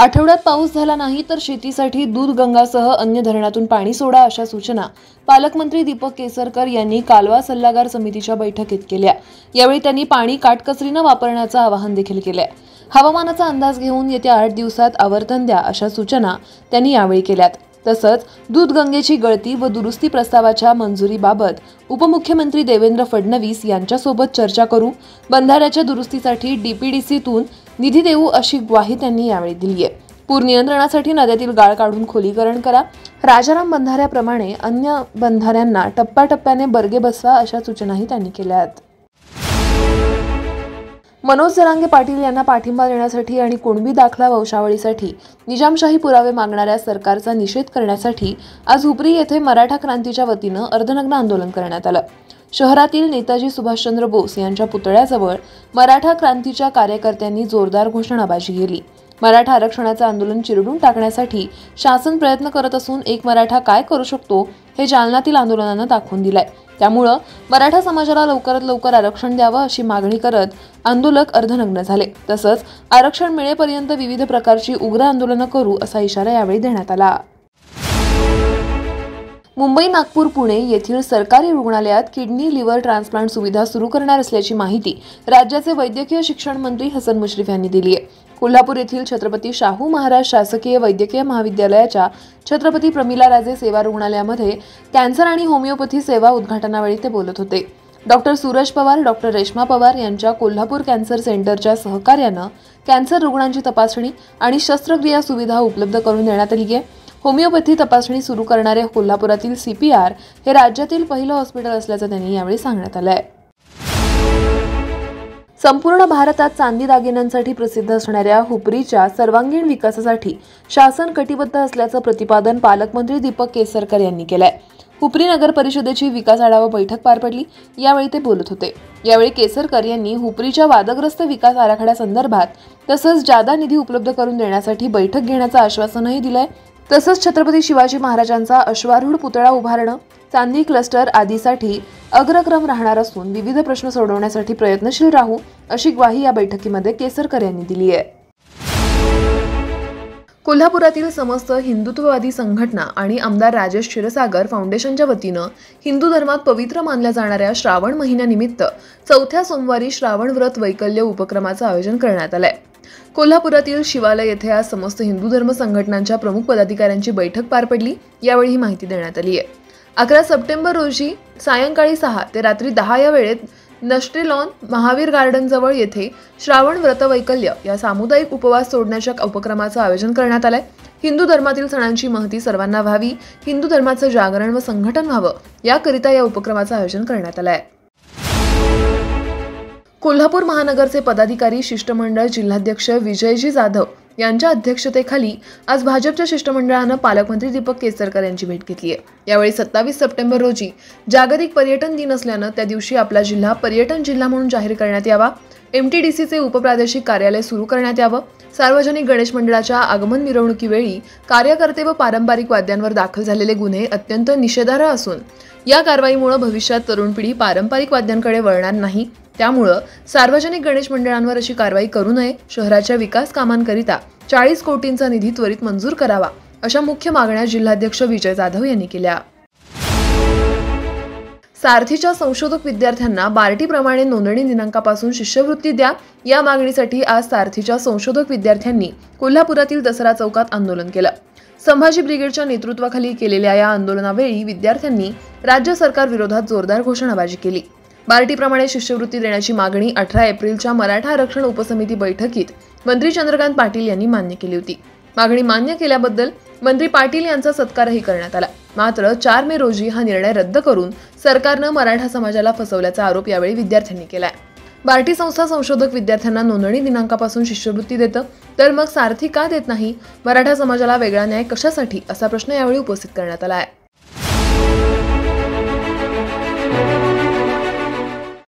आठवड्यात पाऊस झाला नाही तर शेतीसाठी दूध गंगासह अन्य धरणातून पाणी सोडा अशा सूचना पालकमंत्री दीपक केसरकर यांनी कालवा सल्लागार समितीच्या बैठकीत केल्या. यावेळी त्यांनी पाणी काटकसरीनं वापरण्याचं आवाहन देखील केलंय. हवामानाचा अंदाज घेऊन येत्या आठ दिवसात आवर्तन द्या अशा सूचना त्यांनी यावेळी केल्यात. तसंच दूधगंगेची गळती व दुरुस्ती प्रस्तावाच्या मंजुरीबाबत उपमुख्यमंत्री देवेंद्र फडणवीस यांच्यासोबत चर्चा करू बंधाऱ्याच्या दुरुस्तीसाठी डीपीडीसीतून निधी देऊ अशी ग्वाही त्यांनी यावेळी दिली आहे पूर नियंत्रणासाठी नद्यातील गाळ काढून खोलीकरण करा. राजाराम बंधाऱ्याप्रमाणे अन्य बंधाऱ्यांना टप्प्याटप्प्याने बर्गे बसवा अशा सूचनाही त्यांनी केल्या आहेत. मनोज जरांगे पाटील यांना पाठिंबा देण्यासाठी आणि कुणबी दाखला वंशावळीसाठी निजामशाही पुरावे मागणाऱ्या सरकारचा निषेध करण्यासाठी आज हुपरी येथे मराठा क्रांतीच्या वतीनं अर्धनग्न आंदोलन करण्यात आलं. शहरातील नेताजी सुभाषचंद्र बोस यांच्या पुतळ्याजवळ मराठा क्रांतीच्या कार्यकर्त्यांनी जोरदार घोषणाबाजी केली. मराठा आरक्षणाचं आंदोलन चिरडून टाकण्यासाठी शासन प्रयत्न करत असून एक मराठा काय करू शकतो हे जालनातील आंदोलनानं दाखवून दिलंय. त्यामुळं मराठा समाजाला लवकरात लवकर आरक्षण द्यावं अशी मागणी करत आंदोलक अर्धनग्न झाले. तसंच आरक्षण मिळेपर्यंत विविध प्रकारची उग्र आंदोलनं करू असा इशारा यावेळी देण्यात आला. मुंबई नागपूर पुणे येथील सरकारी रुग्णालयात किडनी लिव्हर ट्रान्सप्लांट सुविधा सुरू करणार असल्याची माहिती राज्याचे वैद्यकीय शिक्षण मंत्री हसन मुश्रीफ यांनी दिली आहे. कोल्हापूर येथील छत्रपती शाहू महाराज शासकीय वैद्यकीय महाविद्यालयाच्या छत्रपती प्रमिला राजे सेवा रुग्णालयामध्ये कॅन्सर आणि होमिओपॅथी सेवा उद्घाटनावेळी ते बोलत होते. डॉक्टर सूरज पवार डॉक्टर रेश्मा पवार यांच्या कोल्हापूर कॅन्सर सेंटरच्या सहकार्यानं कॅन्सर रुग्णांची तपासणी आणि शस्त्रक्रिया सुविधा उपलब्ध करून देण्यात आली आहे. होमिओपॅथी तपासणी सुरू करणारे कोल्हापुरातील सीपीआर हे राज्यातील पहिलं हॉस्पिटल असल्याचं त्यांनी यावेळी सांगण्यात आलं आहे संपूर्ण भारतात चांदी दागिन्यांसाठी प्रसिद्ध असणाऱ्या हुपरीच्या सर्वांगीण विकासासाठी शासन कटिबद्ध असल्याचं प्रतिपादन पालकमंत्री दीपक केसरकर यांनी केलंय. हुपरी नगर परिषदेची विकास आढावा बैठक पार पडली यावेळी ते बोलत होते. यावेळी केसरकर यांनी हुपरीच्या वादग्रस्त विकास आराखड्यासंदर्भात तसंच जादा निधी उपलब्ध करून देण्यासाठी बैठक घेण्याचं आश्वासनही दिलंय. तसंच छत्रपती शिवाजी महाराजांचा अश्वारूढ पुतळा उभारणं चांदी क्लस्टर आदीसाठी अग्रक्रम राहणार असून विविध प्रश्न सोडवण्यासाठी प्रयत्नशील राहू अशी ग्वाही या बैठकीमध्ये केसरकर यांनी दिली आहे. कोल्हापुरातील समस्त हिंदुत्ववादी संघटना आणि आमदार राजेश क्षीरसागर फाउंडेशनच्या वतीनं हिंदू धर्मात पवित्र मानल्या जाणाऱ्या श्रावण महिन्यानिमित्त चौथ्या सोमवारी श्रावण व्रत वैकल्य उपक्रमाचं आयोजन करण्यात आलं आहे कोल्हापुरातील शिवालय येथे आज समस्त हिंदू धर्म संघटनांच्या प्रमुख पदाधिकाऱ्यांची बैठक पार पडली. यावेळी ही माहिती देण्यात आली आहे. अकरा सप्टेंबर रोजी सायंकाळी सहा ते रात्री दहा या वेळेत नष्टेलॉन महावीर गार्डनजवळ येथे श्रावण व्रत वैकल्य या सामुदायिक उपवास सोडण्याच्या उपक्रमाचं आयोजन करण्यात आलंय. हिंदू धर्मातील सणांची महती सर्वांना व्हावी हिंदू धर्माचं जागरण व संघटन व्हावं याकरिता या उपक्रमाचं आयोजन करण्यात आलं आहे कोल्हापूर महानगरचे पदाधिकारी शिष्टमंडळ जिल्हाध्यक्ष विजयजी जाधव यांच्या अध्यक्षतेखाली आज भाजपच्या शिष्टमंडळानं पालकमंत्री दीपक केसरकर यांची भेट घेतली आहे यावेळी सत्तावीस सप्टेंबर रोजी जागतिक पर्यटन दिन असल्यानं त्या दिवशी आपला जिल्हा पर्यटन जिल्हा म्हणून जाहीर करण्यात यावा. एमटीडीसीचे उपप्रादेशिक कार्यालय सुरू करण्यात यावं. सार्वजनिक गणेश मंडळाच्या आगमन मिरवणुकीवेळी कार्यकर्ते व पारंपरिक वाद्यांवर दाखल झालेले गुन्हे अत्यंत निषेधार्ह असून या कारवाईमुळे भविष्यात तरुण पिढी पारंपरिक वाद्यांकडे वळणार नाही. त्यामुळं सार्वजनिक गणेश मंडळांवर अशी कारवाई करू नये शहराच्या विकास कामांकरिता चाळीस कोटींचा निधी त्वरित मंजूर करावा अशा मुख्य मागण्या जिल्हाध्यक्ष विजय जाधव यांनी केल्या. सारथीच्या संशोधक विद्यार्थ्यांना बार्टीप्रमाणे नोंदणी दिनांकापासून शिष्यवृत्ती द्या या मागणीसाठी आज सारथीच्या संशोधक विद्यार्थ्यांनी कोल्हापुरातील दसरा चौकात आंदोलन केलं. संभाजी ब्रिगेडच्या नेतृत्वाखाली केलेल्या या आंदोलनावेळी विद्यार्थ्यांनी राज्य सरकार विरोधात जोरदार घोषणाबाजी केली. बार्टीप्रमाणे शिष्यवृत्ती देण्याची मागणी अठरा एप्रिलच्या मराठा आरक्षण उपसमिती बैठकीत मंत्री चंद्रकांत पाटील यांनी मान्य केली होती. मागणी मान्य केल्याबद्दल मंत्री पाटील यांचा सत्कारही करण्यात आला. मात्र चार मे रोजी हा निर्णय रद्द करून सरकारनं मराठा समाजाला फसवल्याचा आरोप यावेळी विद्यार्थ्यांनी केला आहे बार्टी संस्था संशोधक विद्यार्थ्यांना नोंदणी दिनांकापासून शिष्यवृत्ती देतं. तर मग सारथी का देत नाही? मराठा समाजाला वेगळा न्याय कशासाठी? असा प्रश्न यावेळी उपस्थित करण्यात आला आहे.